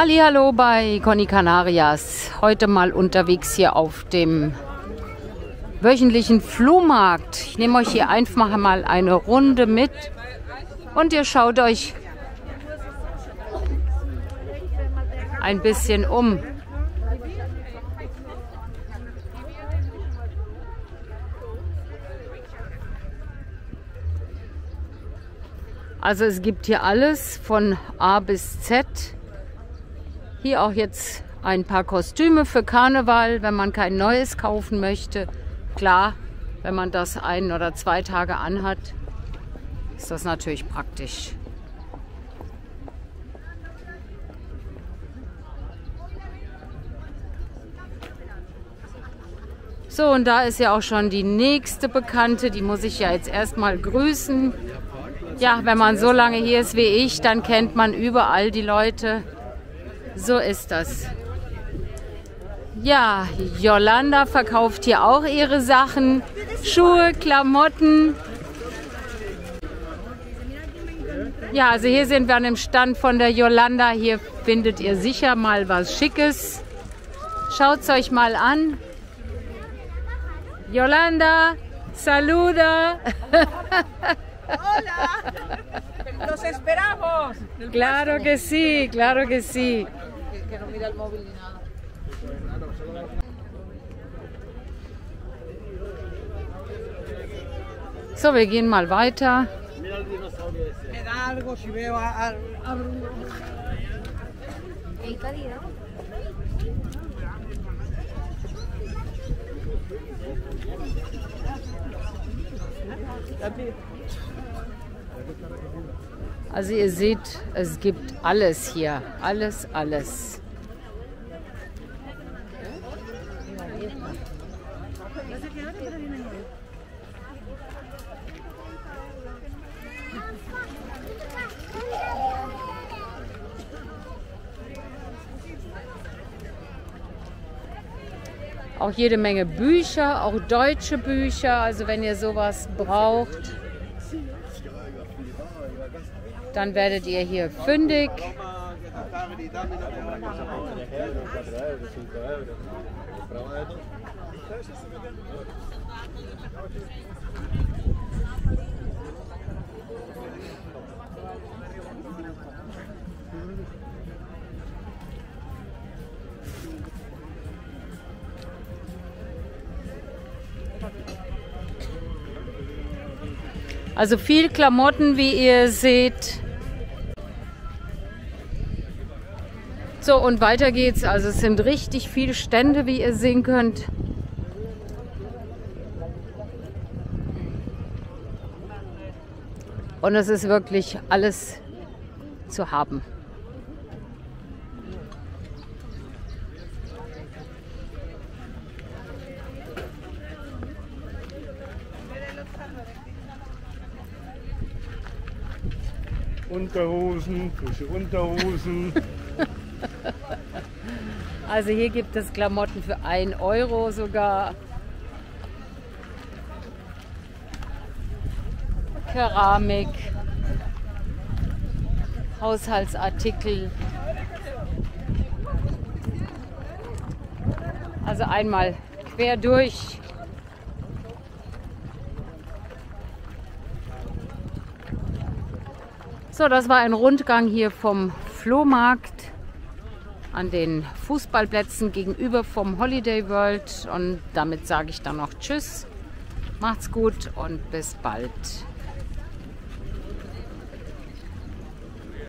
Hallo bei Conny Canarias. Heute mal unterwegs hier auf dem wöchentlichen Flohmarkt. Ich nehme euch hier einfach mal eine Runde mit und ihr schaut euch ein bisschen um. Also es gibt hier alles von A bis Z. Hier auch jetzt ein paar Kostüme für Karneval, wenn man kein neues kaufen möchte. Klar, wenn man das ein oder zwei Tage anhat, ist das natürlich praktisch. So, und da ist ja auch schon die nächste Bekannte. Die muss ich ja jetzt erstmal grüßen. Ja, wenn man so lange hier ist wie ich, dann kennt man überall die Leute. So ist das. Ja, Yolanda verkauft hier auch ihre Sachen. Schuhe, Klamotten. Ja, also hier sind wir an dem Stand von der Yolanda. Hier findet ihr sicher mal was Schickes. Schaut es euch mal an. Yolanda, saluda. Hola, los esperamos. Claro que sí, claro que sí. Que, que no mira el móvil ni nada. So, wir gehen mal weiter. Also ihr seht, es gibt alles hier. Alles, alles. Auch jede Menge Bücher, auch deutsche Bücher. Also wenn ihr sowas braucht, dann werdet ihr hier fündig. Also viel Klamotten, wie ihr seht. So, und weiter geht's. Also es sind richtig viele Stände, wie ihr sehen könnt. Und es ist wirklich alles zu haben. Unterhosen, frische Unterhosen. Also hier gibt es Klamotten für 1 Euro sogar. Keramik, Haushaltsartikel. Also einmal quer durch. So, das war ein Rundgang hier vom Flohmarkt an den Fußballplätzen gegenüber vom Holiday World. Und damit sage ich dann noch Tschüss, macht's gut und bis bald.